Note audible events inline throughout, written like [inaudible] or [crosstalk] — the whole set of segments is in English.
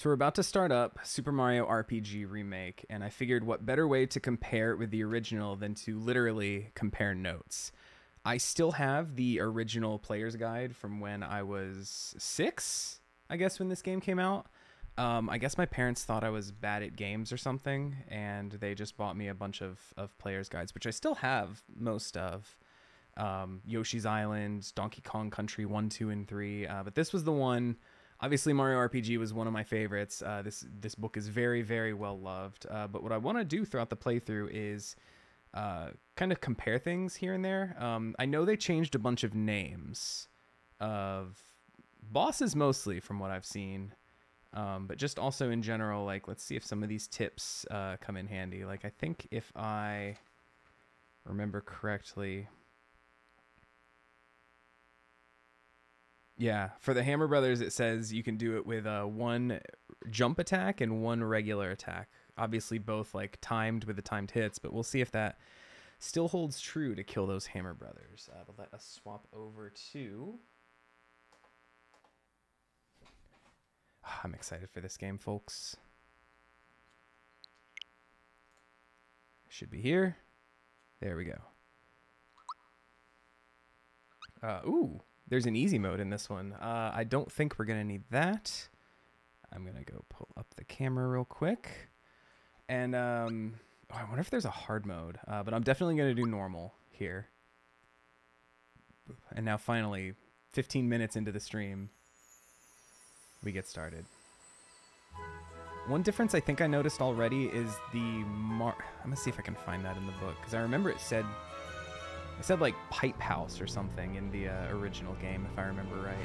So we're about to start up Super Mario RPG Remake, and I figured what better way to compare it with the original than to literally compare notes. I still have the original player's guide from when I was six, I guess, when this game came out. Um, I guess my parents thought I was bad at games or something, and they just bought me a bunch of, of player's guides, which I still have most of. Um, Yoshi's Island, Donkey Kong Country 1, 2, and 3. Uh, but this was the one obviously Mario RPG was one of my favorites. Uh, this this book is very very well loved. Uh, but what I want to do throughout the playthrough is uh, kind of compare things here and there. Um, I know they changed a bunch of names of bosses mostly from what I've seen. Um, but just also in general, like let's see if some of these tips uh, come in handy. Like I think if I remember correctly, Yeah, for the Hammer Brothers, it says you can do it with uh, one jump attack and one regular attack. Obviously, both like timed with the timed hits, but we'll see if that still holds true to kill those Hammer Brothers. Uh, but let us swap over to. Oh, I'm excited for this game, folks. Should be here. There we go. Uh, ooh, there's an easy mode in this one. Uh, I don't think we're going to need that. I'm going to go pull up the camera real quick. And um, oh, I wonder if there's a hard mode. Uh, but I'm definitely going to do normal here. And now finally, 15 minutes into the stream, we get started. One difference I think I noticed already is the mar. I'm gonna see if I can find that in the book because I remember it said it said like Pipe House or something in the uh, original game, if I remember right.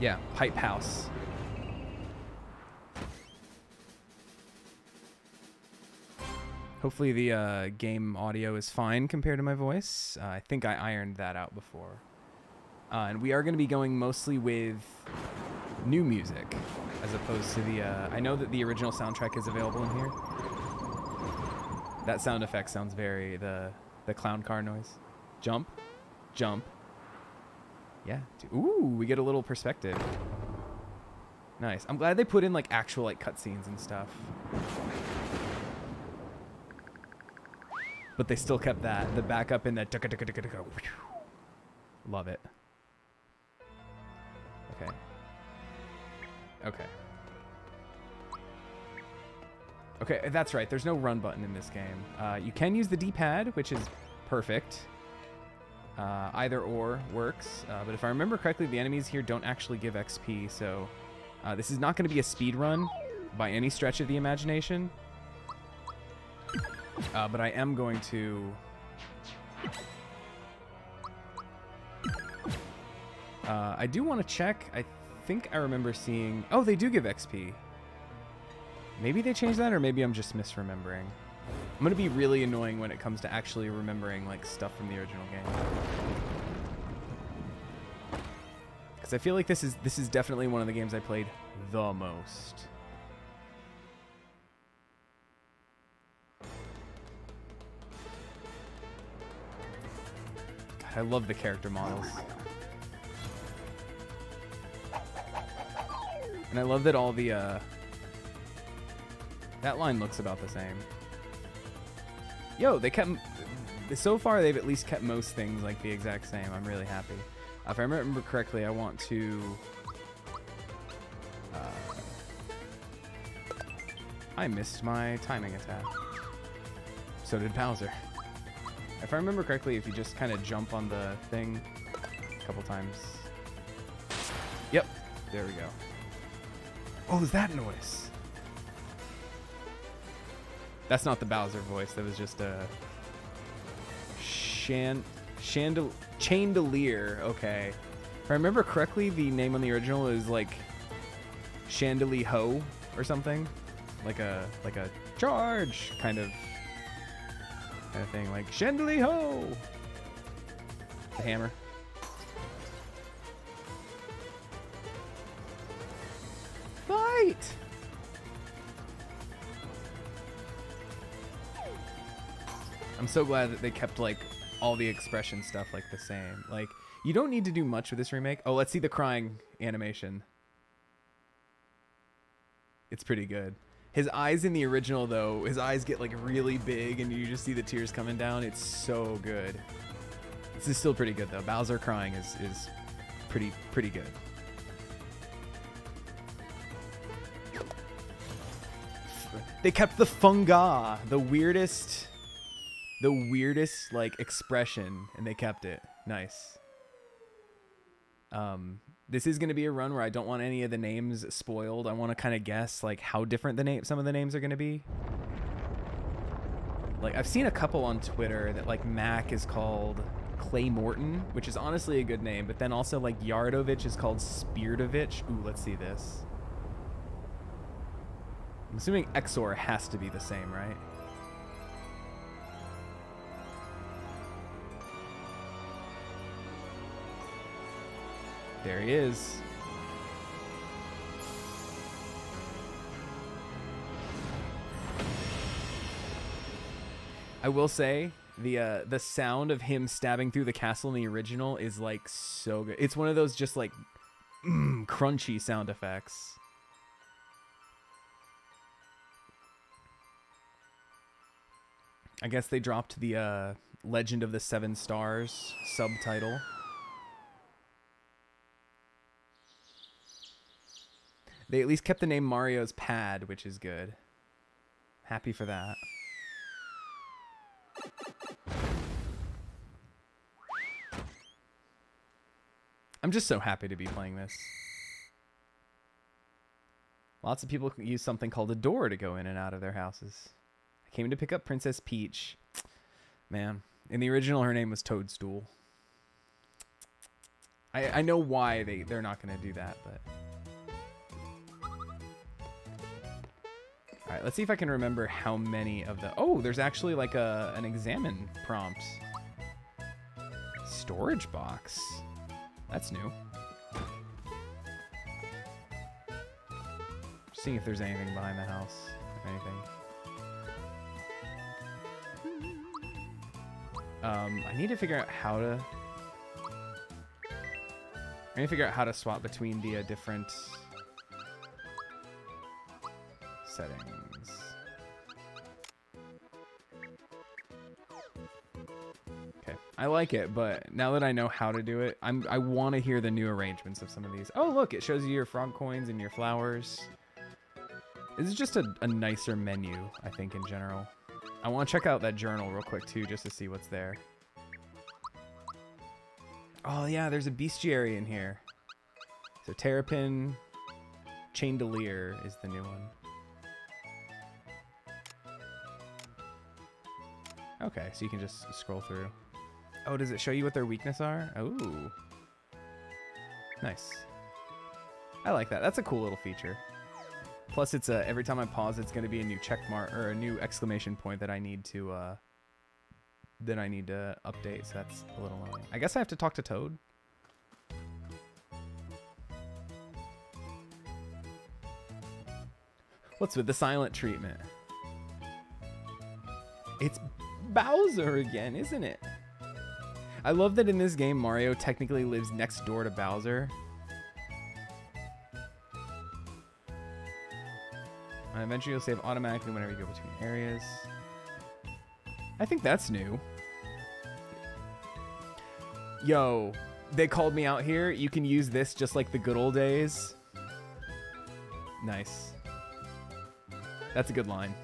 Yeah, Pipe House. Hopefully the uh, game audio is fine compared to my voice. Uh, I think I ironed that out before. Uh, and we are going to be going mostly with new music as opposed to the. Uh, I know that the original soundtrack is available in here. That sound effect sounds very the the clown car noise. Jump, jump. Yeah. Ooh, we get a little perspective. Nice. I'm glad they put in like actual like cutscenes and stuff. But they still kept that the backup in that. Love it. Okay. Okay. Okay, that's right. There's no run button in this game. Uh, you can use the D-pad, which is perfect. Uh, either or works. Uh, but if I remember correctly, the enemies here don't actually give XP, so uh, this is not going to be a speed run by any stretch of the imagination. Uh, but I am going to... Uh, I do want to check. I think I remember seeing... Oh, they do give XP. Maybe they changed that, or maybe I'm just misremembering. I'm going to be really annoying when it comes to actually remembering like stuff from the original game. Because I feel like this is this is definitely one of the games I played the most. God, I love the character models. And I love that all the, uh, that line looks about the same. Yo, they kept, so far they've at least kept most things like the exact same. I'm really happy. if I remember correctly, I want to, uh, I missed my timing attack. So did Bowser. If I remember correctly, if you just kind of jump on the thing a couple times. Yep, there we go. Oh, what was that noise? That's not the Bowser voice. That was just a shan chandel chandelier. Okay, if I remember correctly, the name on the original is like Chandelier Ho or something, like a like a charge kind of kind of thing, like Chandelier Ho. The hammer. I'm so glad that they kept like all the expression stuff like the same. Like you don't need to do much with this remake. Oh, let's see the crying animation. It's pretty good. His eyes in the original though, his eyes get like really big and you just see the tears coming down. It's so good. This is still pretty good though. Bowser crying is is pretty pretty good. They kept the funga, the weirdest the weirdest like expression and they kept it. Nice. Um this is going to be a run where I don't want any of the names spoiled. I want to kind of guess like how different the name some of the names are going to be. Like I've seen a couple on Twitter that like Mack is called Claymorton, which is honestly a good name, but then also like Yaridovich is called Speardovich. Ooh, let's see this. I'm assuming Exor has to be the same, right? There he is. I will say the uh, the sound of him stabbing through the castle in the original is like so good. It's one of those just like mm, crunchy sound effects. I guess they dropped the uh, Legend of the Seven Stars subtitle. They at least kept the name Mario's Pad, which is good. Happy for that. I'm just so happy to be playing this. Lots of people use something called a door to go in and out of their houses. I came to pick up Princess Peach. Man, in the original, her name was Toadstool. I, I know why they, they're not going to do that, but... All right, let's see if I can remember how many of the... Oh, there's actually like a an examine prompt. Storage box. That's new. Just seeing if there's anything behind the house. Anything. Um, I need to figure out how to... I need to figure out how to swap between the uh, different settings. I like it, but now that I know how to do it, I'm I want to hear the new arrangements of some of these. Oh, look, it shows you your frog coins and your flowers. This is just a, a nicer menu, I think, in general. I want to check out that journal real quick, too, just to see what's there. Oh, yeah, there's a bestiary in here. So Terrapin Chandelier is the new one. Okay, so you can just scroll through. Oh, does it show you what their weakness are? Oh. Nice. I like that. That's a cool little feature. Plus, it's a, every time I pause, it's going to be a new check mark or a new exclamation point that I need to uh, that I need to update. So that's a little annoying. I guess I have to talk to Toad. What's with the silent treatment? It's Bowser again, isn't it? I love that in this game, Mario technically lives next door to Bowser. And eventually you'll save automatically whenever you go between areas. I think that's new. Yo, they called me out here. You can use this just like the good old days. Nice. That's a good line.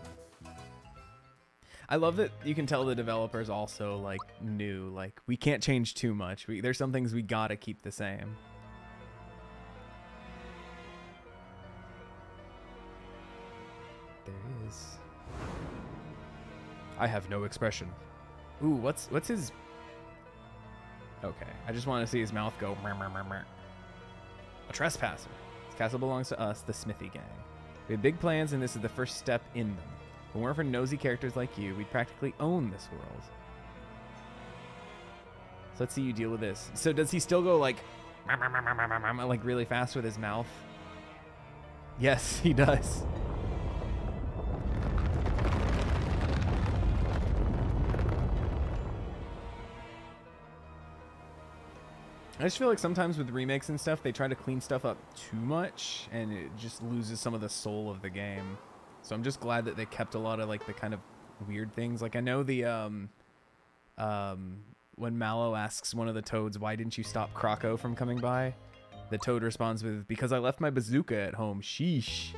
I love that you can tell the developers also like new. Like we can't change too much. We, there's some things we gotta keep the same. There is. I have no expression. Ooh, what's what's his? Okay, I just want to see his mouth go. A trespasser. This castle belongs to us, the Smithy Gang. We have big plans, and this is the first step in them. It weren't for nosy characters like you, we'd practically own this world. So let's see you deal with this. So does he still go like, like really fast with his mouth? Yes, [laughs] he does. I just feel like sometimes with remakes and stuff, they try to clean stuff up too much, and it just loses some of the soul of the game. So I'm just glad that they kept a lot of like the kind of weird things. Like I know the um, um, when Mallow asks one of the toads, "Why didn't you stop Croco from coming by?" The toad responds with, "Because I left my bazooka at home." Sheesh.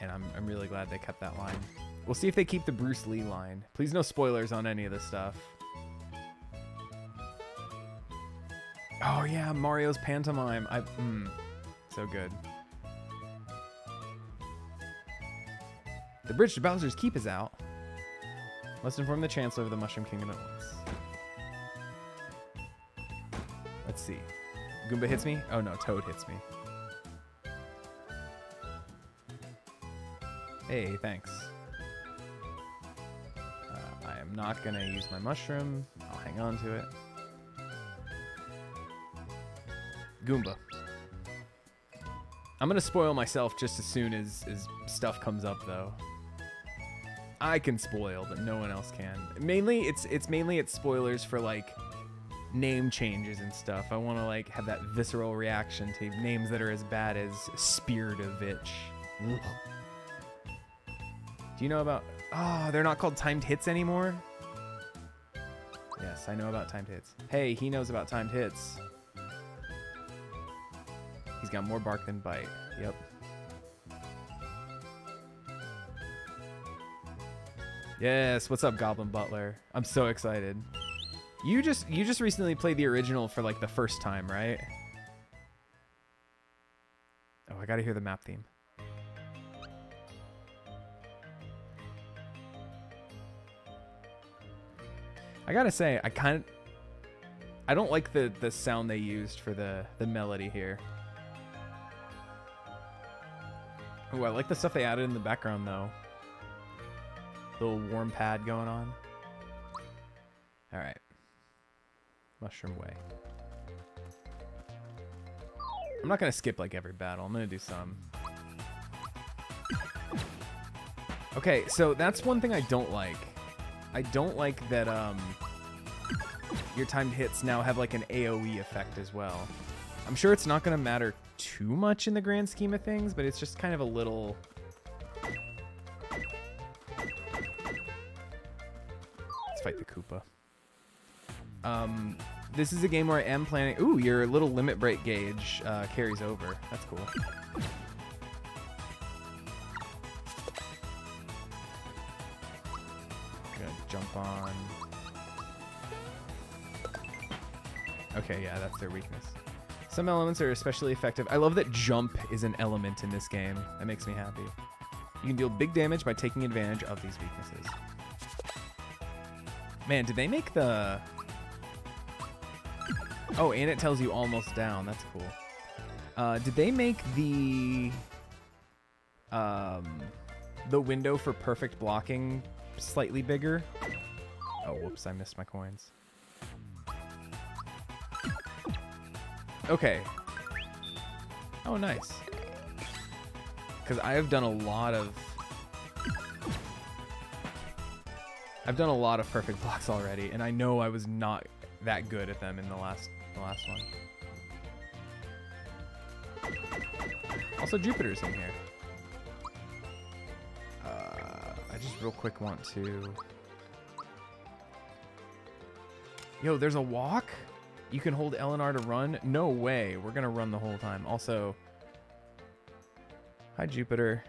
And I'm I'm really glad they kept that line. We'll see if they keep the Bruce Lee line. Please no spoilers on any of this stuff. Oh yeah, Mario's pantomime. I mm, so good. The bridge to Bowser's Keep is out. Must inform the Chancellor of the Mushroom Kingdom at once. Let's see. Goomba hits me? Oh no, Toad hits me. Hey, thanks. Uh, I am not gonna use my mushroom. I'll hang on to it. Goomba. I'm gonna spoil myself just as soon as, as stuff comes up though. I can spoil, but no one else can. Mainly it's it's mainly it's spoilers for like name changes and stuff. I want to like have that visceral reaction to names that are as bad as Speardovich. Do you know about Oh, they're not called timed hits anymore? Yes, I know about timed hits. Hey, he knows about timed hits. He's got more bark than bite. Yep. Yes, what's up, Goblin Butler? I'm so excited. You just you just recently played the original for like the first time, right? Oh, I gotta hear the map theme. I gotta say, I kind of I don't like the the sound they used for the the melody here. Oh, I like the stuff they added in the background though little warm pad going on. All right. Mushroom Way. I'm not going to skip like every battle. I'm going to do some. Okay, so that's one thing I don't like. I don't like that um, your timed hits now have like an AoE effect as well. I'm sure it's not going to matter too much in the grand scheme of things, but it's just kind of a little Um, this is a game where I am planning... Ooh, your little limit break gauge uh, carries over. That's cool. Gonna jump on. Okay, yeah, that's their weakness. Some elements are especially effective. I love that jump is an element in this game. That makes me happy. You can deal big damage by taking advantage of these weaknesses. Man, did they make the... Oh, and it tells you almost down. That's cool. Uh, did they make the... Um, the window for perfect blocking slightly bigger? Oh, whoops, I missed my coins. Okay. Oh, nice. Because I have done a lot of I've done a lot of perfect [laughs] blocks already, and I know I was not that good at them in the last the last one. Also, Jupiter's in here. Uh, I just real quick want to... Yo, there's a walk? You can hold LNR to run? No way. We're going to run the whole time. Also, hi, Jupiter.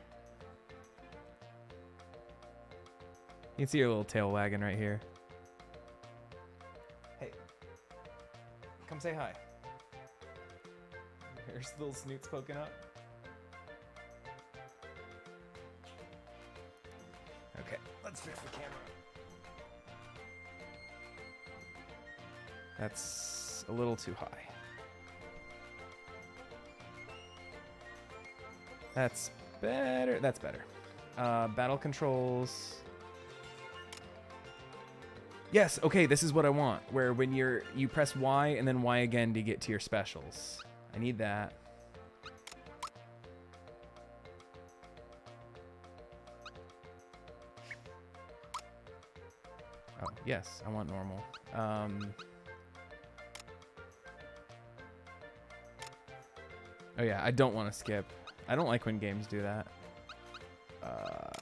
You can see your little tail wagging right here. Come say hi. [laughs] There's little snoots poking up. Okay, let's fix the camera. That's a little too high. That's better. That's better. Uh, battle controls. Yes, okay, this is what I want. Where when you're you press Y and then Y again to get to your specials. I need that. Oh, yes, I want normal. Um, Oh yeah, I don't want to skip. I don't like when games do that. Uh,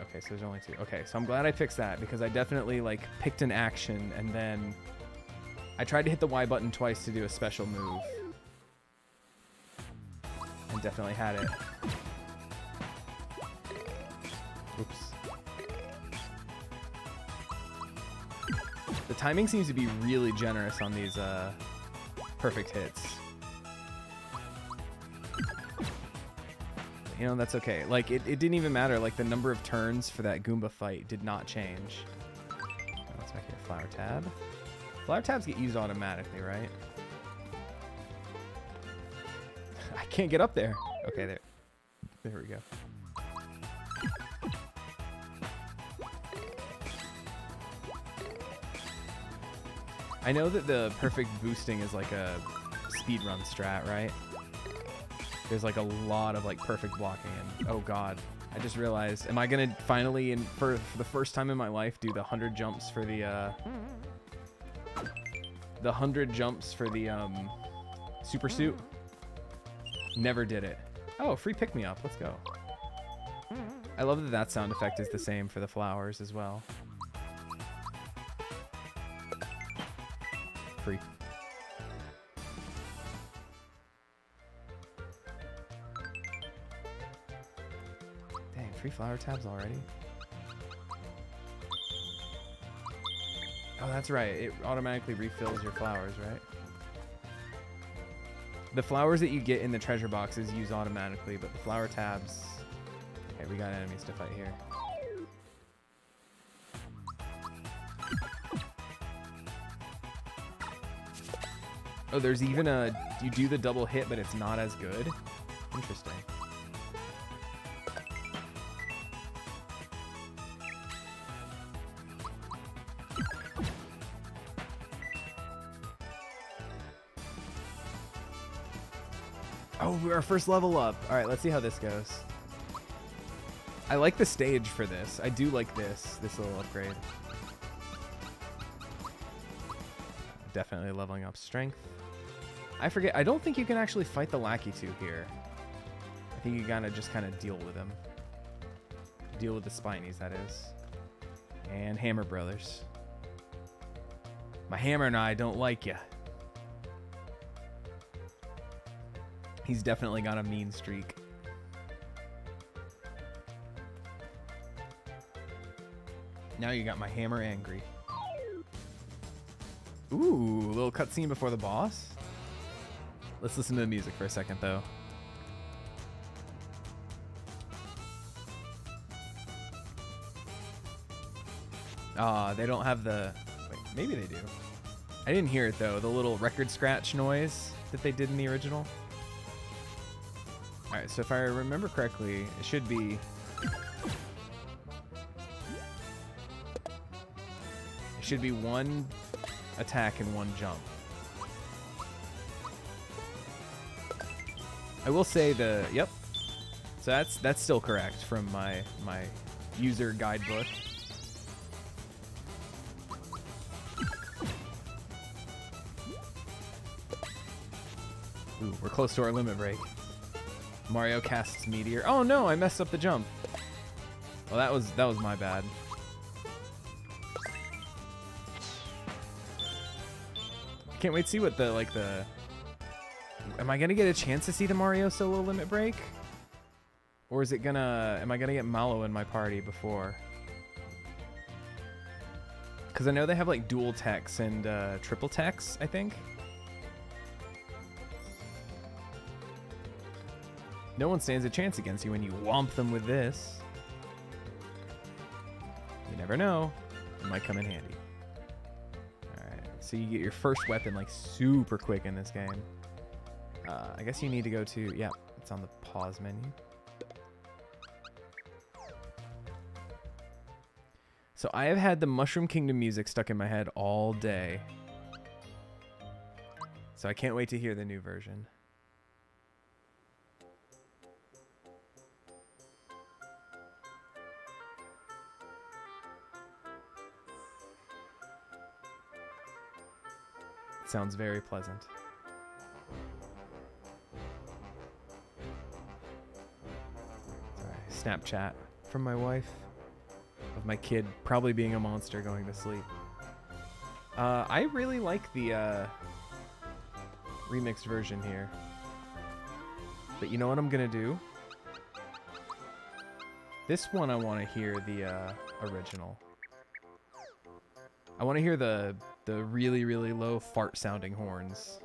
okay, so there's only two. Okay, so I'm glad I fixed that because I definitely like picked an action and then I tried to hit the Y button twice to do a special move. And definitely had it. Oops. The timing seems to be really generous on these uh, perfect hits. You know, that's okay. Like, it, it didn't even matter. Like, the number of turns for that Goomba fight did not change. Let's make it a flower tab. Flower tabs get used automatically, right? [laughs] I can't get up there. Okay, there. There we go. I know that the perfect boosting is like a speedrun strat, right? There's like a lot of like perfect blocking and oh god. I just realized, am I gonna finally, in for, for the first time in my life, do the 100 jumps for the, uh, the 100 jumps for the, um, super suit? Never did it. Oh, free pick-me-up. Let's go. I love that that sound effect is the same for the flowers as well. Free flower tabs already? Oh, that's right. It automatically refills your flowers, right? The flowers that you get in the treasure boxes use automatically, but the flower tabs... Okay, we got enemies to fight here. Oh, there's even a... You do the double hit, but it's not as good? Interesting. Our first level up. All right, let's see how this goes. I like the stage for this. I do like this, this little upgrade. Definitely leveling up strength. I forget, I don't think you can actually fight the Lakitu here. I think you gotta just kind of deal with them. Deal with the Spinies, that is. And Hammer Brothers. My hammer and I don't like ya. He's definitely got a mean streak. Now you got my hammer angry. Ooh, little cutscene before the boss. Let's listen to the music for a second, though. Ah, they don't have the... Wait, maybe they do. I didn't hear it, though. The little record scratch noise that they did in the original. Alright, so if I remember correctly, it should be... It should be one attack and one jump. I will say the... Yep. So that's that's still correct from my my user guidebook. Ooh, we're close to our limit break. Mario casts meteor. Oh no, I messed up the jump. Well, that was that was my bad. I can't wait to see what the like the. Am I gonna get a chance to see the Mario solo limit break? Or is it gonna? Am I gonna get Mallow in my party before? Because I know they have like dual techs and uh, triple techs. I think. No one stands a chance against you when you womp them with this. You never know. It might come in handy. Alright, so you get your first weapon like super quick in this game. Uh, I guess you need to go to, yeah, it's on the pause menu. So I have had the Mushroom Kingdom music stuck in my head all day. So I can't wait to hear the new version. Sounds very pleasant. Sorry, Snapchat from my wife of my kid probably being a monster going to sleep. Uh, I really like the uh, remixed version here. But you know what I'm gonna do? This one I want to hear the uh, original. I want to hear the the really really low fart sounding horns.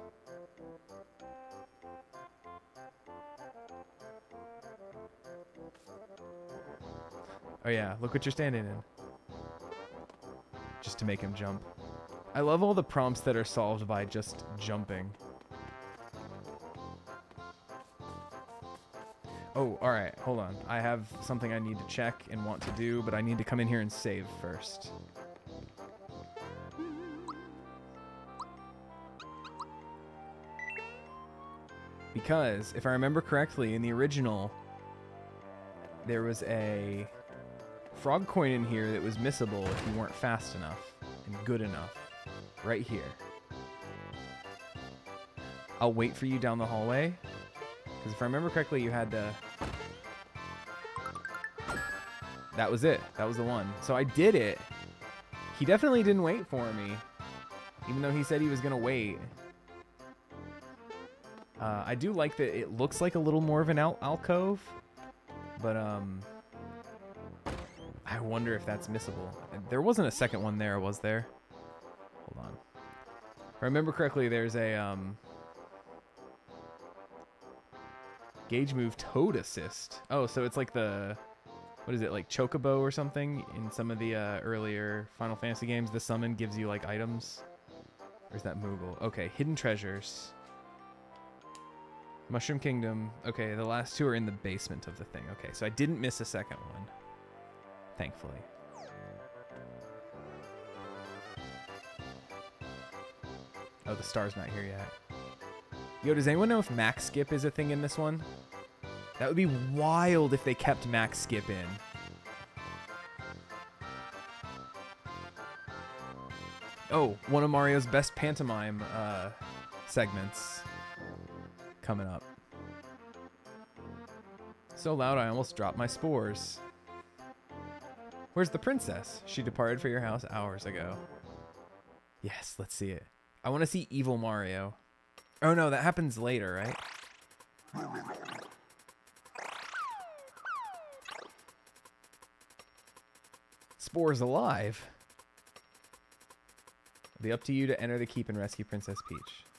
Oh yeah, look what you're standing in. Just to make him jump. I love all the prompts that are solved by just jumping. Oh, alright, hold on. I have something I need to check and want to do, but I need to come in here and save first. Because, if I remember correctly, in the original, there was a frog coin in here that was missable if you weren't fast enough and good enough. Right here. I'll wait for you down the hallway. Because if I remember correctly, you had to... That was it. That was the one. So I did it. He definitely didn't wait for me. Even though he said he was going to wait. Uh, I do like that it looks like a little more of an al alcove. But, um... I wonder if that's missable. There wasn't a second one there, was there? Hold on. If I remember correctly, there's a, um... Gauge move Toad Assist. Oh, so it's like the... What is it, like Chocobo or something? In some of the uh, earlier Final Fantasy games, the summon gives you, like, items. Or is that Moogle? Okay, Hidden Treasures. Mushroom Kingdom. Okay, the last two are in the basement of the thing. Okay, so I didn't miss a second one. Thankfully. Oh, the star's not here yet. Yo, does anyone know if Mack skip is a thing in this one? That would be wild if they kept Mack skip in. Oh, one of Mario's best pantomime uh, segments coming up. So loud I almost dropped my spores. Where's the princess? She departed for your house hours ago. Yes, let's see it. I want to see evil Mario. Oh no, that happens later, right? Spore's alive. It'll be up to you to enter the keep and rescue Princess Peach.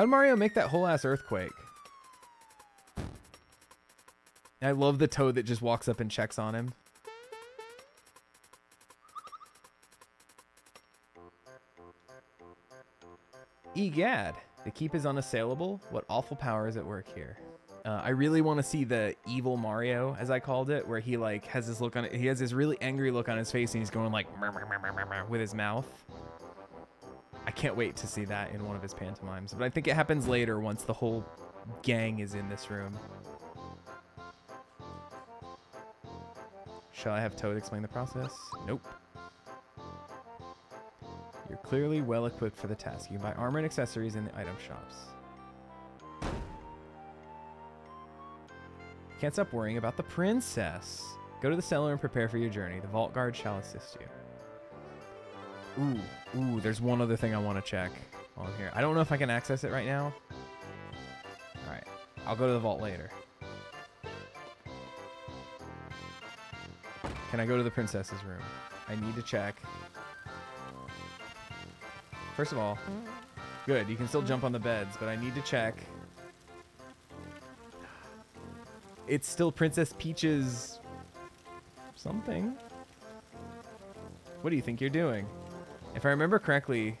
How'd Mario make that whole ass earthquake? I love the toad that just walks up and checks on him. Egad, the keep is unassailable. What awful power is at work here? Uh, I really want to see the evil Mario, as I called it, where he like has this look on it. He has this really angry look on his face, and he's going like with his mouth. I can't wait to see that in one of his pantomimes. But I think it happens later once the whole gang is in this room. Shall I have Toad explain the process? Nope. You're clearly well equipped for the task. You buy armor and accessories in the item shops. Can't stop worrying about the princess. Go to the cellar and prepare for your journey. The vault guard shall assist you. Ooh, ooh, there's one other thing I want to check on here. I don't know if I can access it right now. Alright, I'll go to the vault later. Can I go to the princess's room? I need to check. First of all, good, you can still jump on the beds, but I need to check. It's still Princess Peach's something. What do you think you're doing? If I remember correctly,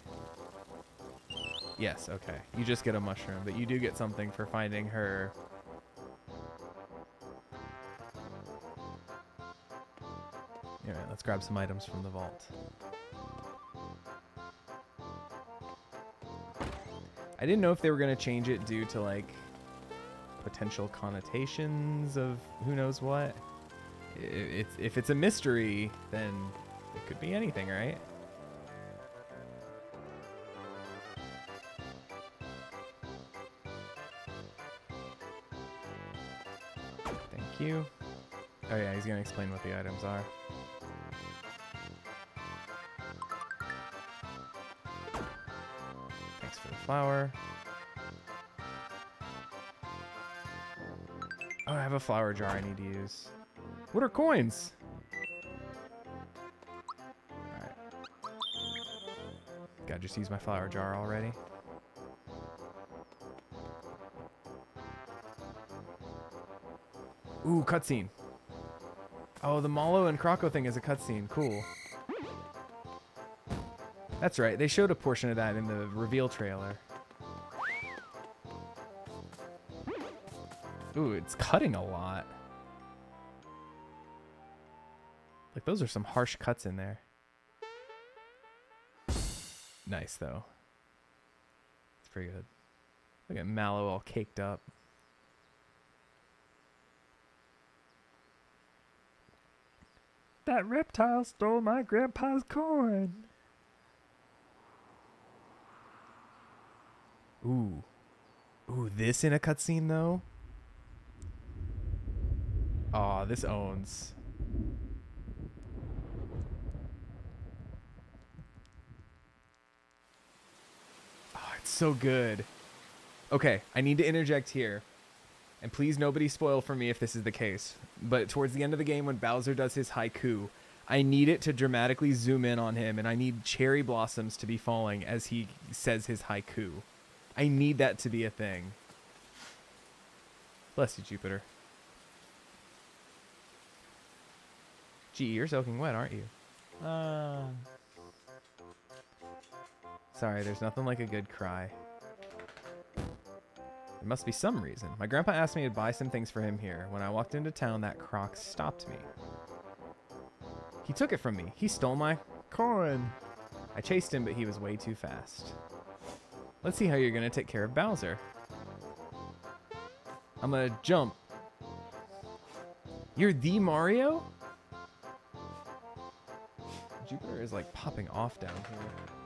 yes, okay. You just get a mushroom, but you do get something for finding her Alright, let's grab some items from the vault. I didn't know if they were going to change it due to like potential connotations of who knows what. If it's, if it's a mystery, then It could be anything, right? You. Oh yeah, he's gonna explain what the items are. Thanks for the flower. Oh, I have a flower jar I need to use. What are coins? Alright. Gotta just use my flower jar already. Ooh, cutscene. Oh, the Mallow and Croco thing is a cutscene. Cool. That's right. They showed a portion of that in the reveal trailer. Ooh, it's cutting a lot. Like, those are some harsh cuts in there. Nice, though. It's pretty good. Look at Mallow all caked up. That reptile stole my grandpa's corn. Ooh. Ooh, this in a cutscene, though? Aw, this owns. Oh, it's so good. Okay, I need to interject here. And please nobody spoil for me if this is the case. But towards the end of the game when Bowser does his haiku, I need it to dramatically zoom in on him and I need cherry blossoms to be falling as he says his haiku. I need that to be a thing. Bless you, Jupiter. Gee, you're soaking wet, aren't you? Uh. Sorry, there's nothing like a good cry. There must be some reason. My grandpa asked me to buy some things for him here. When I walked into town, that croc stopped me. He took it from me. He stole my corn. I chased him, but he was way too fast. Let's see how you're going to take care of Bowser. I'm going to jump. You're the Mario? Jupiter is like popping off down here.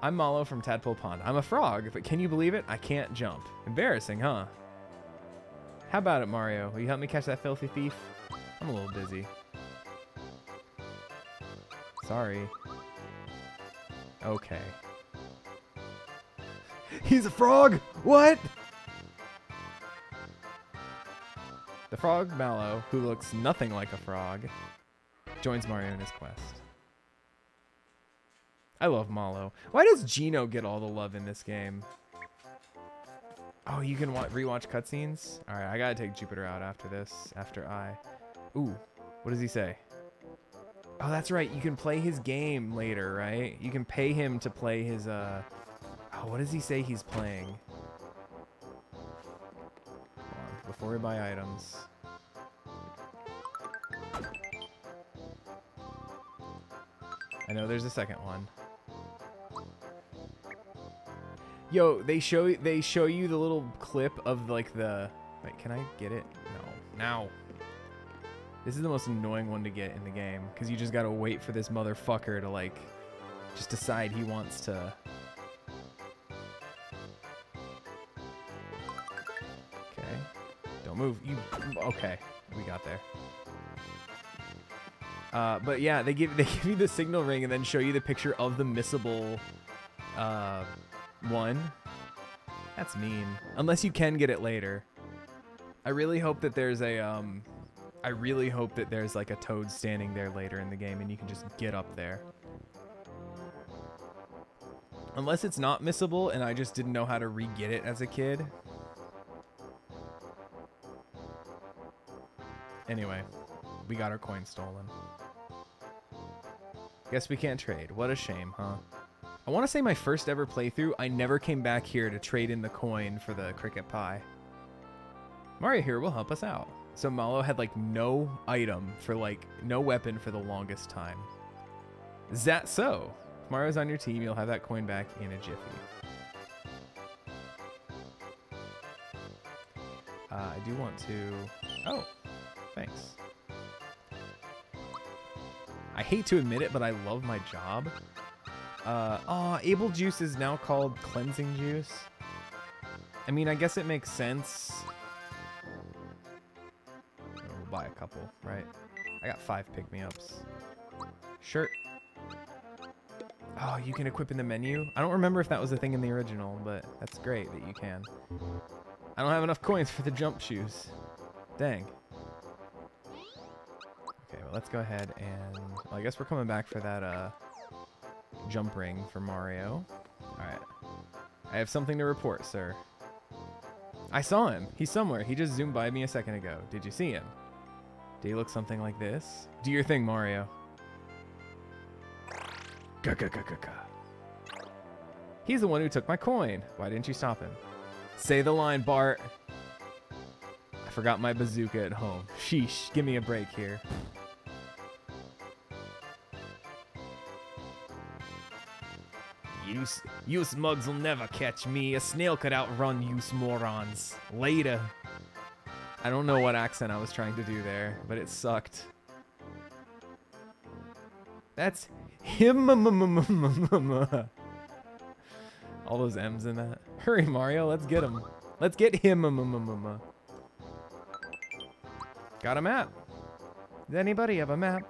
I'm Mallow from Tadpole Pond. I'm a frog, but can you believe it? I can't jump. Embarrassing, huh? How about it, Mario? Will you help me catch that filthy thief? I'm a little busy. Sorry. Okay. [laughs] He's a frog! What? The frog Mallow, who looks nothing like a frog, joins Mario in his quest. I love Mallow. Why does Gino get all the love in this game? Oh, you can rewatch cutscenes? All right, I gotta take Jupiter out after this, after I. Ooh, what does he say? Oh, that's right. You can play his game later, right? You can pay him to play his, uh... Oh, what does he say he's playing? Before we buy items. I know there's a second one. Yo, they show they show you the little clip of like the. Wait, can I get it? No. Now. This is the most annoying one to get in the game because you just gotta wait for this motherfucker to like just decide he wants to. Okay. Don't move. You. Okay. We got there. Uh, but yeah, they give [laughs] they give you the signal ring and then show you the picture of the missable. Uh, one. That's mean. Unless you can get it later. I really hope that there's a, um... I really hope that there's like a toad standing there later in the game and you can just get up there. Unless it's not missable and I just didn't know how to re-get it as a kid. Anyway, we got our coin stolen. Guess we can't trade. What a shame, huh? I want to say my first ever playthrough, I never came back here to trade in the coin for the cricket pie. Mario here will help us out. So Mallow had like no item for like no weapon for the longest time. Is that so? If Mario's on your team, you'll have that coin back in a jiffy. Uh, I do want to... Oh, thanks. I hate to admit it, but I love my job. Uh, oh, Able Juice is now called Cleansing Juice. I mean, I guess it makes sense. We'll buy a couple, right? I got five pick-me-ups. Shirt. Oh, you can equip in the menu? I don't remember if that was a thing in the original, but that's great that you can. I don't have enough coins for the jump shoes. Dang. Okay, well, let's go ahead and... Well, I guess we're coming back for that uh, jump ring for Mario. Alright. I have something to report, sir. I saw him. He's somewhere. He just zoomed by me a second ago. Did you see him? Did he look something like this? Do your thing, Mario. Gah, gah, gah. He's the one who took my coin. Why didn't you stop him? Say the line, Bart. I forgot my bazooka at home. Sheesh, give me a break here. You, you smugs will never catch me. A snail could outrun you morons. Later. I don't know what accent I was trying to do there, but it sucked. That's him. [laughs] All those M's in that. Hurry, Mario. Let's get him. Let's get him. Got a map. Does anybody have a map?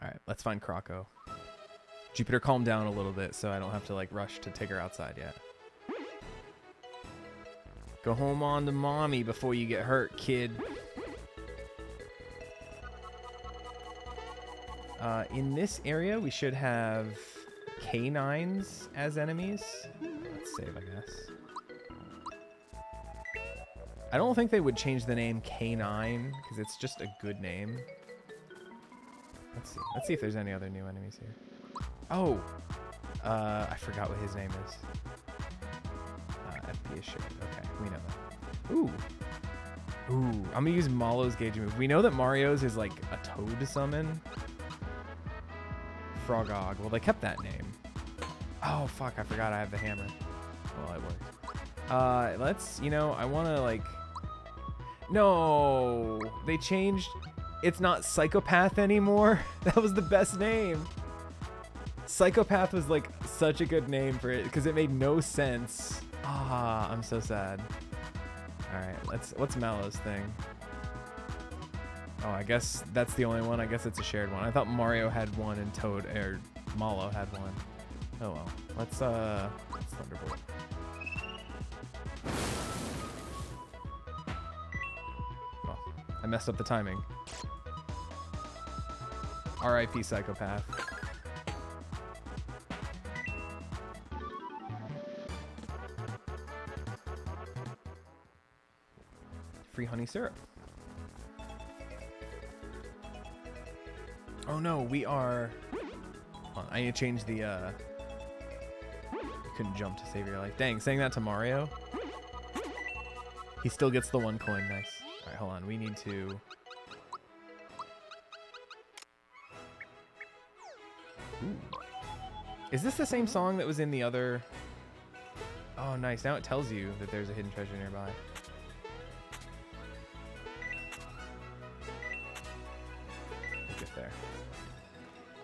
Alright, let's find Croco. Jupiter, calm down a little bit so I don't have to like rush to take her outside yet. Go home on to mommy before you get hurt, kid. Uh, in this area, we should have canines as enemies. Let's save, I guess. I don't think they would change the name K9 because it's just a good name. Let's see. Let's see if there's any other new enemies here. Oh, uh, I forgot what his name is. Uh, FP is shit. Okay, we know that. Ooh. Ooh, I'm gonna use Mallow's gauge move. We know that Mario's is like a toad to summon. Frogog. Well, they kept that name. Oh, fuck, I forgot I have the hammer. Well, it worked. Uh, let's, you know, I want to, like... No! They changed... It's not Psychopath anymore. [laughs] That was the best name. Psychopath was, like, such a good name for it, because it made no sense. Ah, I'm so sad. Alright, let's... What's Mallow's thing? Oh, I guess that's the only one. I guess it's a shared one. I thought Mario had one and Toad, or Mallow had one. Oh well. Let's, uh, let's Thunderbolt. Messed up the timing. R.I.P. Psychopath. Free honey syrup. Oh no, we are... On, I need to change the, uh... Couldn't jump to save your life. Dang, saying that to Mario? He still gets the one coin, nice. Hold on, we need to... Ooh. Is this the same song that was in the other... Oh, nice. Now it tells you that there's a hidden treasure nearby. Get there.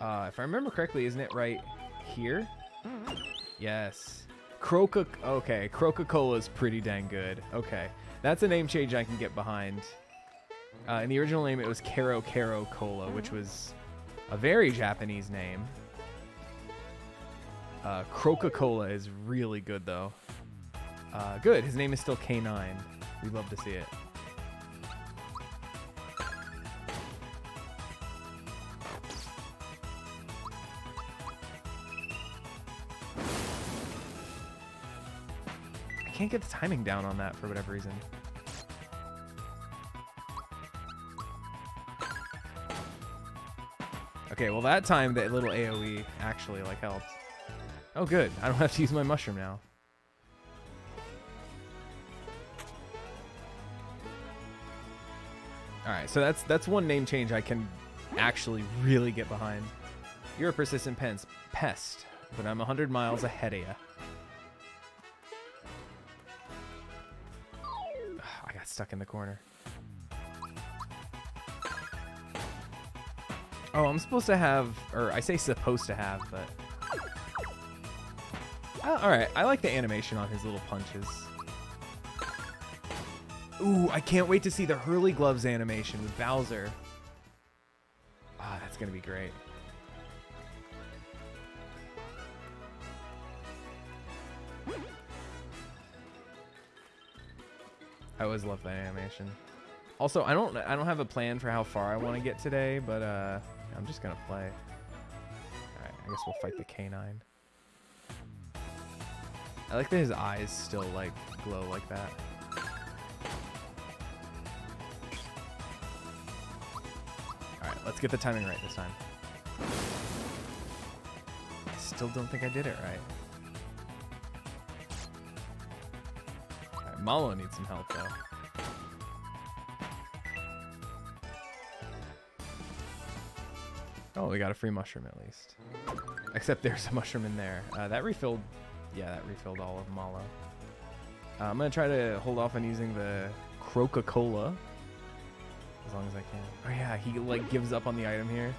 Uh, if I remember correctly, isn't it right here? Yes. Croca... Okay, Croaka-Cola is pretty dang good. Okay. That's a name change I can get behind. Uh, in the original name, it was Kero Kero Cola, which was a very Japanese name. Uh, Croaka-Cola is really good, though. Uh, good. His name is still K9. We'd love to see it. Can't get the timing down on that for whatever reason. Okay, well that time that little AoE actually like helped. Oh good, I don't [laughs] have to use my mushroom now. Alright, so that's that's one name change I can actually really get behind. You're a persistent pens pest, but I'm 100 miles ahead of you. Stuck in the corner. Oh, I'm supposed to have, or I say supposed to have, but... Uh, Alright, I like the animation on his little punches. Ooh, I can't wait to see the Hurly Gloves animation with Bowser. Ah, that's gonna be great. I always love that animation. Also, I don't I don't have a plan for how far I want to get today, but uh, I'm just gonna play. Alright, I guess we'll fight the canine. I like that his eyes still like glow like that. Alright, let's get the timing right this time. I still don't think I did it right. Mallow needs some help though. Oh, we got a free mushroom at least. Except there's a mushroom in there. Uh, that refilled, yeah, that refilled all of Mallow. Uh, I'm gonna try to hold off on using the Croaka-Cola as long as I can. Oh yeah, he like gives up on the item here.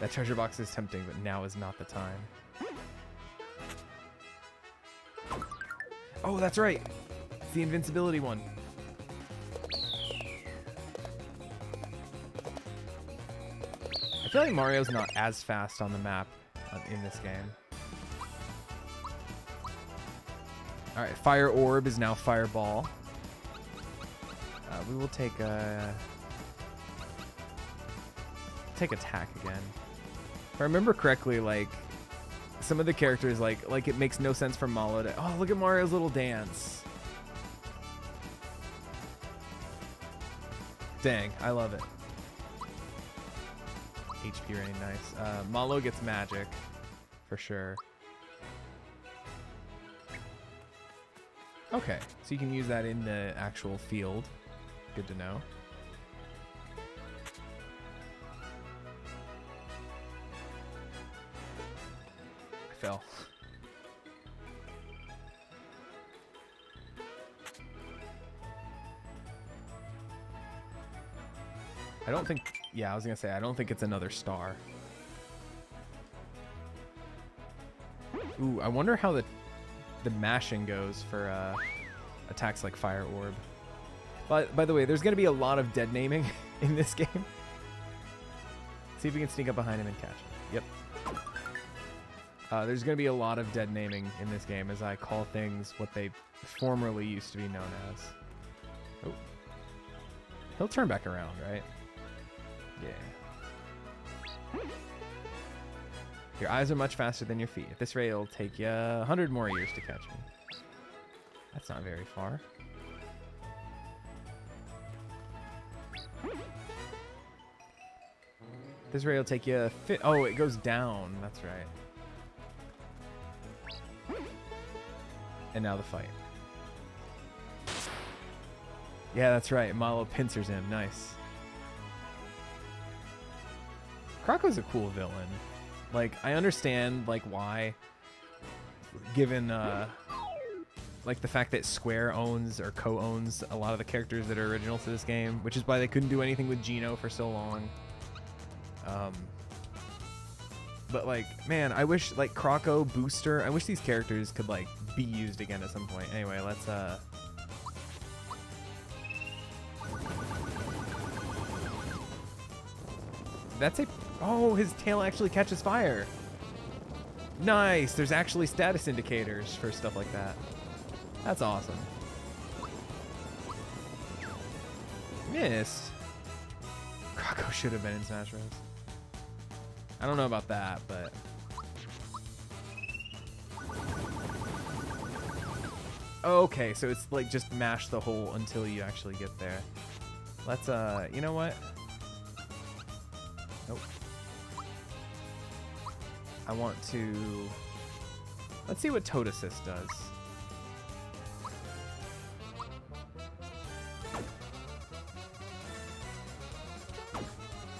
That treasure box is tempting, but now is not the time. Oh, that's right. It's the invincibility one. I feel like Mario's not as fast on the map uh, in this game. All right, Fire Orb is now Fireball. Uh, we will take a take attack again. If I remember correctly, like some of the characters, like like it makes no sense for Mallow to. Oh, look at Mario's little dance. Dang, I love it. HP rating, nice. Uh, Mallow gets magic, for sure. Okay, so you can use that in the actual field. Good to know. Don't think, yeah, I was gonna say, I don't think it's another star. Ooh, I wonder how the the mashing goes for uh, attacks like Fire Orb. But by the way, there's gonna be a lot of dead naming [laughs] in this game. See if we can sneak up behind him and catch him. Yep. Uh, there's gonna be a lot of dead naming in this game as I call things what they formerly used to be known as. Oh. He'll turn back around, right? Yeah. Your eyes are much faster than your feet. At this rate, it'll take you a hundred more years to catch me. That's not very far. This rate will take you a fit. Oh, it goes down. That's right. And now the fight. Yeah, that's right. Mallow pincers him. Nice. Croco's a cool villain. Like, I understand, like, why, given, uh, like, the fact that Square owns or co-owns a lot of the characters that are original to this game, which is why they couldn't do anything with Geno for so long. Um, but, like, man, I wish, like, Krako, Booster, I wish these characters could, like, be used again at some point. Anyway, let's, uh... That's a Oh, his tail actually catches fire. Nice. There's actually status indicators for stuff like that. That's awesome. Missed. Croco should have been in Smash Bros. I don't know about that, but... Okay, so it's like just mash the hole until you actually get there. Let's, uh, you know what? I want to... Let's see what Toad Assist does.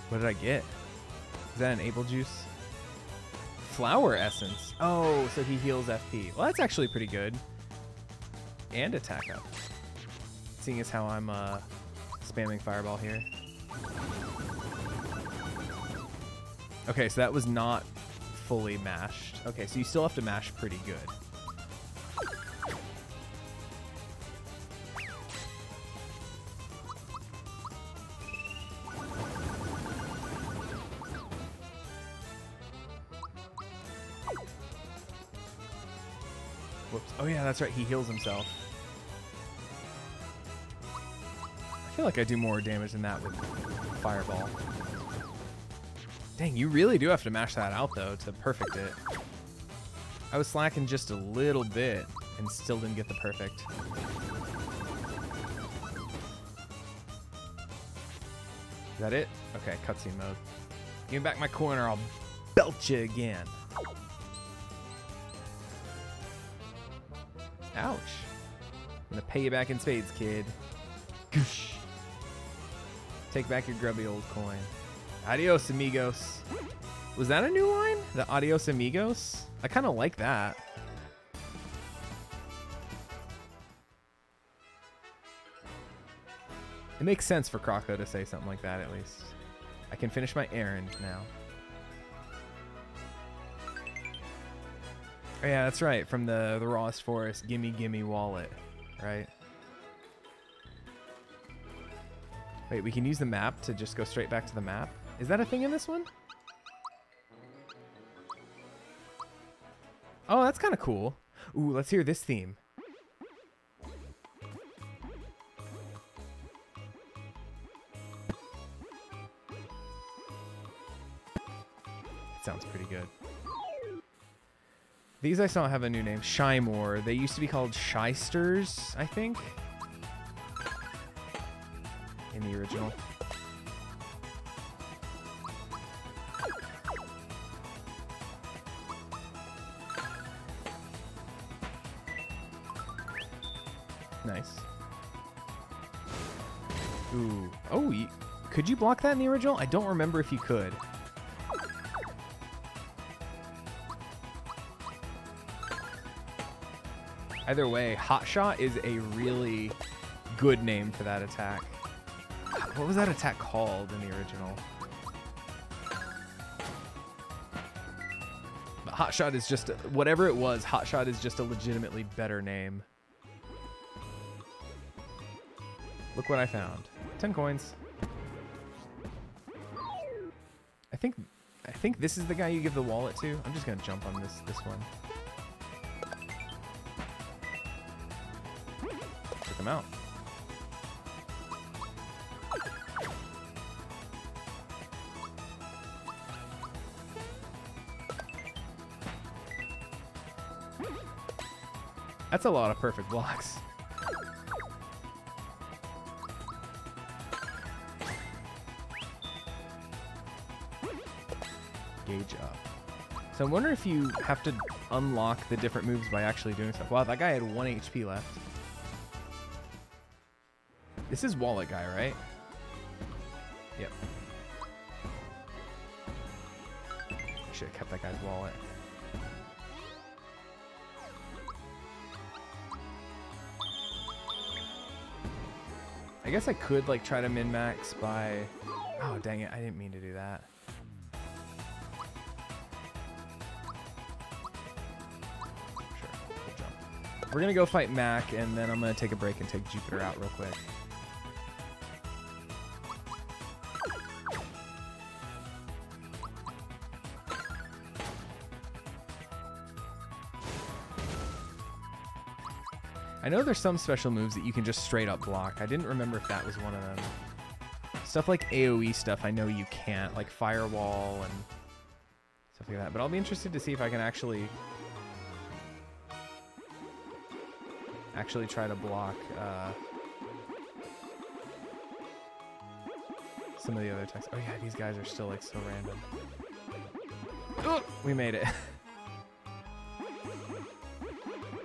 What did I get? Is that an Able Juice? flower essence. Oh, so he heals FP. Well, that's actually pretty good. And attack up. Seeing as how I'm uh, spamming fireball here. Okay, so that was not fully mashed. Okay, so you still have to mash pretty good. Whoops. Oh yeah, that's right. He heals himself. I feel like I do more damage than that with Fireball. Dang, you really do have to mash that out, though, to perfect it. I was slacking just a little bit and still didn't get the perfect. Is that it? Okay, cutscene mode. Give me back my coin or I'll belt you again. Ouch. I'm gonna pay you back in spades, kid. Goosh. Take back your grubby old coin. Adios, amigos. Was that a new line? The adios, amigos? I kind of like that. It makes sense for Croco to say something like that, at least. I can finish my errand now. Oh, yeah, that's right. From the, the rawest forest, gimme gimme wallet, right? Wait, we can use the map to just go straight back to the map? Is that a thing in this one? Oh, that's kind of cool. Ooh, let's hear this theme. Sounds pretty good. These I saw have a new name, Shymore. They used to be called Shysters, I think, in the original. Could you block that in the original? I don't remember if you could. Either way, Hot Shot is a really good name for that attack. What was that attack called in the original? But Hot Shot is just, whatever it was, Hot Shot is just a legitimately better name. Look what I found. 10 coins. I think I think this is the guy you give the wallet to. I'm just gonna jump on this this one. Check him out. That's a lot of perfect blocks. So I wonder if you have to unlock the different moves by actually doing stuff. Wow, that guy had 1 HP left. This is wallet guy, right? Yep. Should have kept that guy's wallet. I guess I could like try to min-max by... Oh, dang it. I didn't mean to do that. We're going to go fight Mack, and then I'm going to take a break and take Jupiter out real quick. I know there's some special moves that you can just straight up block. I didn't remember if that was one of them. Stuff like AoE stuff I know you can't, like Firewall and stuff like that. But I'll be interested to see if I can actually actually try to block uh, some of the other attacks. Oh yeah, these guys are still like so random. Oh, we made it. [laughs]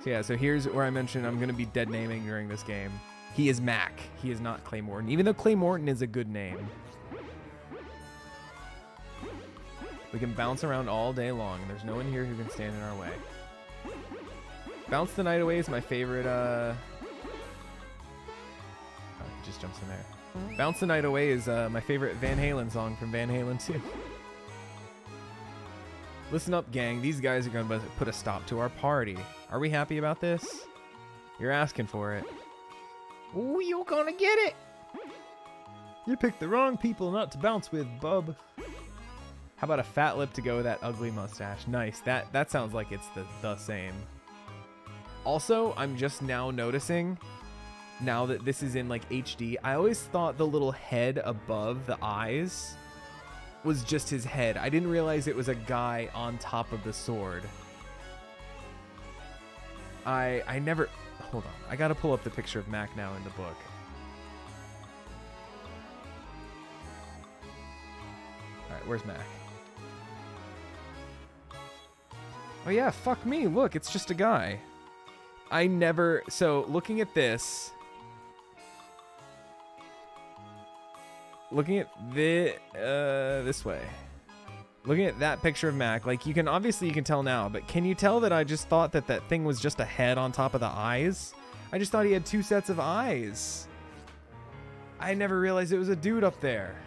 so yeah, so here's where I mentioned I'm to be dead naming during this game. He is Mack. He is not Claymorton, even though Claymorton is a good name. We can bounce around all day long. There's no one here who can stand in our way. Bounce the Night Away is my favorite, uh... Oh, he just jumps in there. Bounce the Night Away is uh, my favorite Van Halen song from Van Halen 2. Listen up, gang. These guys are going to put a stop to our party. Are we happy about this? You're asking for it. Ooh, you're gonna get it! You picked the wrong people not to bounce with, bub. How about a fat lip to go with that ugly mustache? Nice. That that sounds like it's the the same. Also, I'm just now noticing now that this is in like HD, I always thought the little head above the eyes was just his head. I didn't realize it was a guy on top of the sword. I I never hold on. I gotta pull up the picture of Mack now in the book. Alright, where's Mack? Oh yeah, fuck me. Look, it's just a guy. I never so looking at this looking at the uh this way. Looking at that picture of Mack, like you can obviously you can tell now, but can you tell that I just thought that that thing was just a head on top of the eyes? I just thought he had two sets of eyes. I never realized it was a dude up there. [sighs]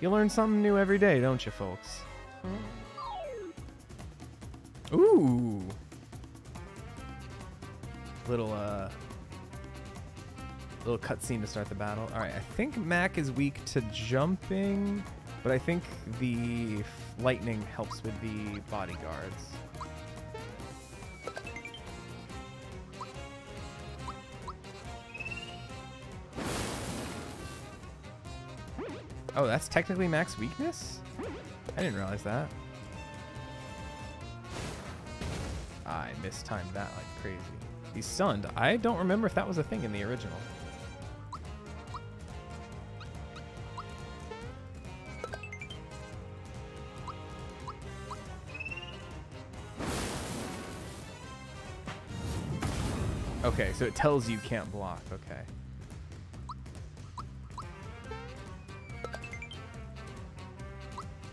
You learn something new every day, don't you, folks? Ooh. Little uh little cutscene to start the battle. All right, I think Mack is weak to jumping, but I think the lightning helps with the bodyguards. Oh, that's technically Mack's weakness? I didn't realize that. I mistimed that like crazy. He's stunned. I don't remember if that was a thing in the original. Okay, so it tells you can't block. Okay.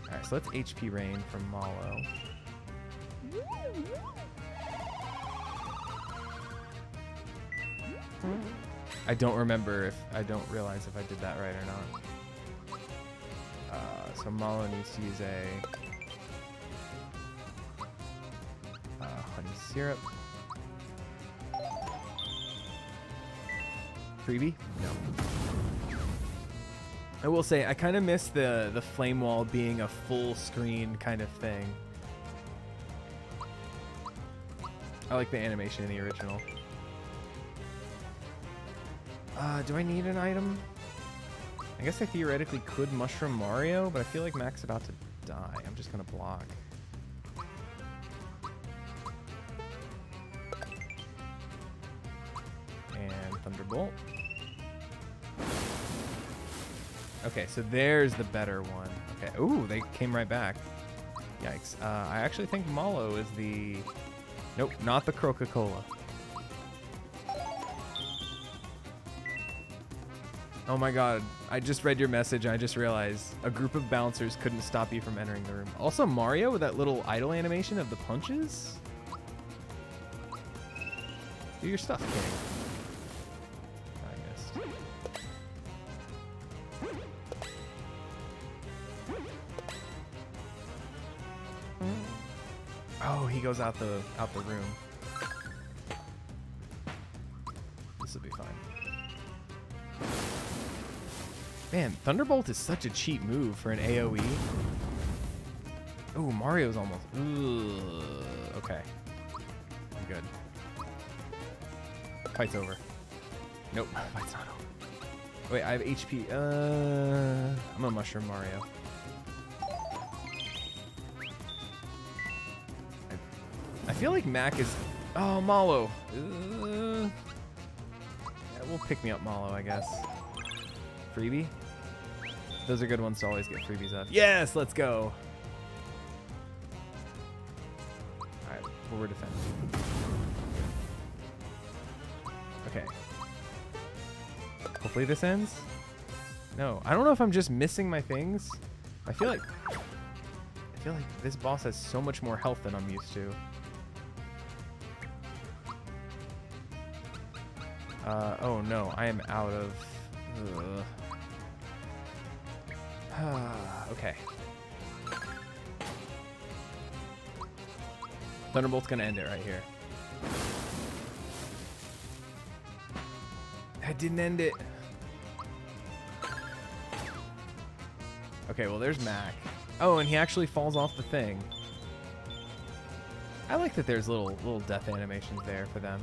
Alright, so let's HP rain from Mallow. I don't remember if I don't realize if I did that right or not. Uh, so Mallow needs to use a uh, honey syrup. Freebie? No. I will say I kind of miss the the flame wall being a full screen kind of thing. I like the animation in the original. Uh, do I need an item? I guess I theoretically could Mushroom Mario, but I feel like Mack's about to die. I'm just gonna block. And Thunderbolt. Okay, so there's the better one. Okay, ooh, they came right back. Yikes. Uh, I actually think Mallow is the... Nope, not the Croaka-Cola. Oh my god, I just read your message and I just realized a group of bouncers couldn't stop you from entering the room. Also Mario with that little idle animation of the punches? Do your stuff, King. I missed. Oh, he goes out the out the room. Man, Thunderbolt is such a cheap move for an AoE. Oh, Mario's almost. Okay. I'm good. Fight's over. Nope, [laughs] fight's not over. Wait, I have HP. Uh, I'm a Mushroom Mario. I, I feel like Mack is. Oh, Mallow. Uh, yeah, we'll pick me up Mallow, I guess. Freebie? Those are good ones to always get freebies of. Yes, let's go. Alright, well, we're defending. Okay. Hopefully this ends. No, I don't know if I'm just missing my things. I feel like I feel like this boss has so much more health than I'm used to. Uh, oh no, I am out of... [sighs] okay. Thunderbolt's gonna end it right here. I didn't end it. Okay, well there's Mack. Oh, and he actually falls off the thing. I like that there's little little death animations there for them.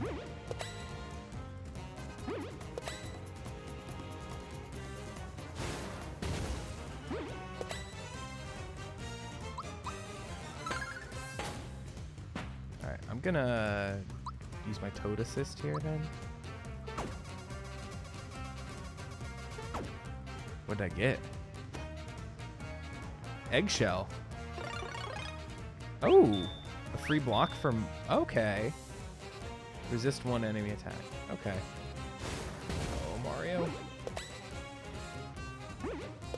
I'm gonna use my Toad Assist here then. What'd I get? Eggshell. Oh, a free block from... Okay. Resist one enemy attack. Okay. Oh, Mario.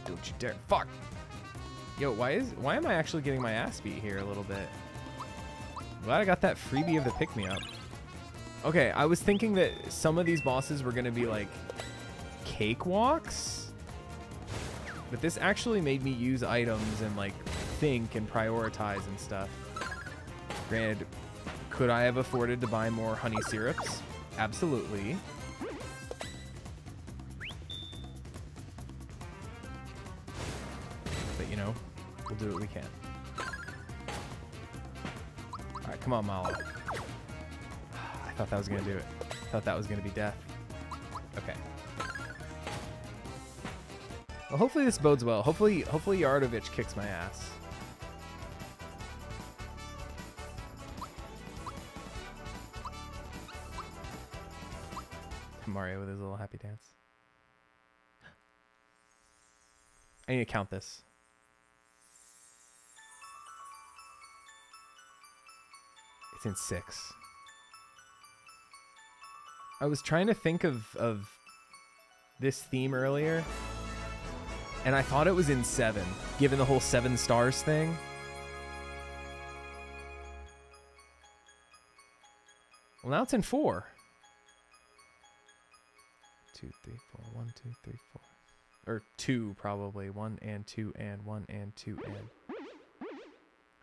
Don't you dare. Fuck. Yo, why is why am I actually getting my ass beat here a little bit? Glad I got that freebie of the pick-me-up. Okay, I was thinking that some of these bosses were going to be like cakewalks but this actually made me use items and like think and prioritize and stuff. Granted, could I have afforded to buy more honey syrups? Absolutely. But you know, we'll do what we can. Come on, Mallow. [sighs] I thought that was going to do it. I thought that was going to be death. Okay. Well, hopefully this bodes well. Hopefully, hopefully Yaridovich kicks my ass. Mario with his little happy dance. I need to count this. It's in six. I was trying to think of, of this theme earlier and I thought it was in seven, given the whole seven stars thing. Well, now it's in four. Two, three, four. One, two, three, four. Or two, probably. One and two and one and two and.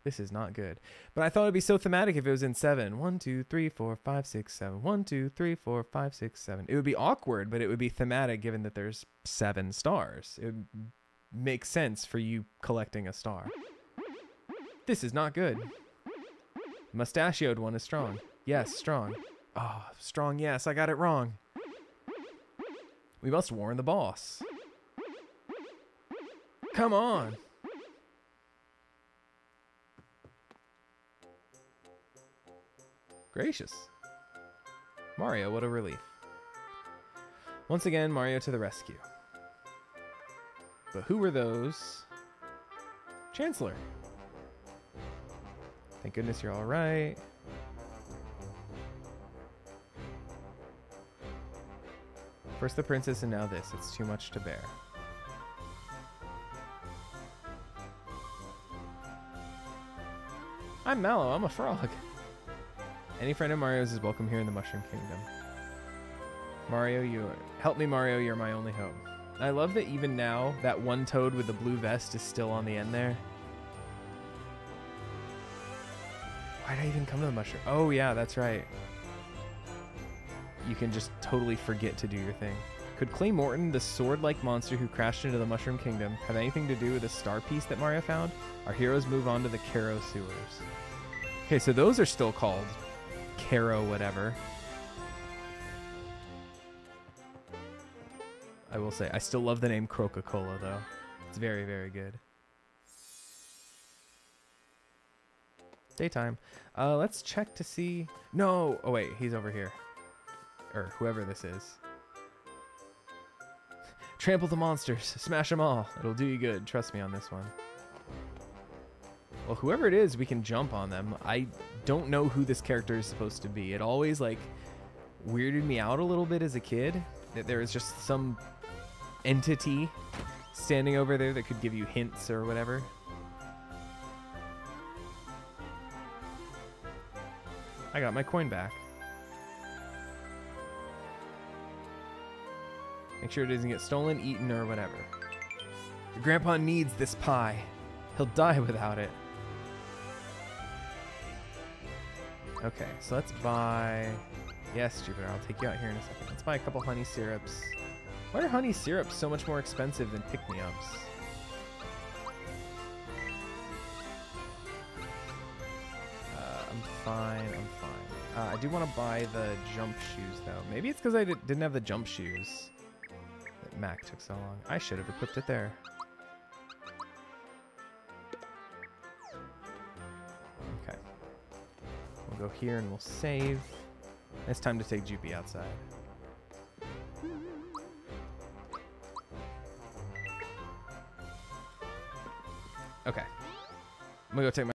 This is not good. But I thought it'd be so thematic if it was in seven. One, two, three, four, five, six, seven. One, two, three, four, five, six, seven. It would be awkward, but it would be thematic given that there's seven stars. It would make sense for you collecting a star. This is not good. Mustachioed one is strong. Yes, strong. Oh, strong, yes, I got it wrong. We must warn the boss. Come on. Gracious. Mario, what a relief. Once again, Mario to the rescue. But who were those? Chancellor. Thank goodness you're all right. First the princess and now this. It's too much to bear. I'm Mallow. I'm a frog. Any friend of Mario's is welcome here in the Mushroom Kingdom. Mario, you help me, Mario. You're my only hope. I love that even now that one toad with the blue vest is still on the end there. Why did I even come to the mushroom? Oh yeah, that's right. You can just totally forget to do your thing. Could Claymorton, the sword-like monster who crashed into the Mushroom Kingdom, have anything to do with the star piece that Mario found? Our heroes move on to the Kero sewers. Okay, so those are still called Caro whatever. I will say. I still love the name Croaka-Cola though. It's very, very good. Daytime. Uh, let's check to see. No. Oh wait, he's over here. Or whoever this is. Trample the monsters. Smash them all. It'll do you good. Trust me on this one. Well, whoever it is, we can jump on them. I don't know who this character is supposed to be. It always, like, weirded me out a little bit as a kid that there was just some entity standing over there that could give you hints or whatever. I got my coin back. Make sure it doesn't get stolen, eaten, or whatever. Your grandpa needs this pie. He'll die [laughs] without it. Okay, so let's buy... Yes, Jupiter, I'll take you out here in a second. Let's buy a couple honey syrups. Why are honey syrups so much more expensive than pick-me-ups? Uh, I'm fine, I'm fine. Uh, I do want to buy the jump shoes, though. Maybe it's because I did, didn't have the jump shoes that Mack took so long. I should have equipped it there. Go here and we'll save. It's time to take Jupy outside. Okay. I'm gonna go take my